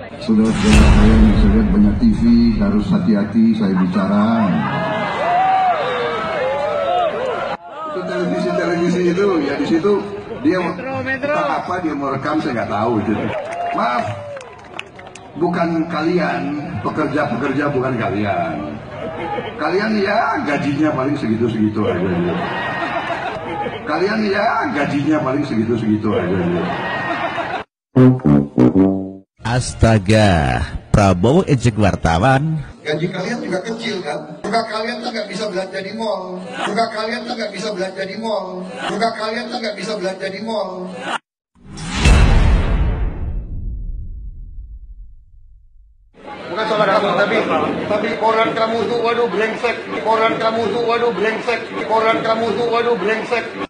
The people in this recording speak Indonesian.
Saudara-saudara saya yang saya lihat banyak TV, harus hati-hati saya bicara. Itu televisi-televisi itu, ya di situ dia tentang apa dia mau rekam saya nggak tahu itu. Maaf, bukan kalian pekerja-pekerja bukan kalian. Kalian ya gajinya paling segitu-segitu aja. Gitu. Kalian ya gajinya paling segitu-segitu aja. Gitu. Astaga, Prabowo ejek wartawan. Gaji kalian juga kecil kan? Juga kalian tak nggak bisa belanja di mall. Juga kalian tak nggak bisa belanja di mall. Juga kalian tak nggak bisa belanja di mall. Bukan salah kamu, tapi tapi koran kamu tuh waduh brengsek. Koran kamu tuh waduh brengsek. Koran kamu tuh waduh brengsek.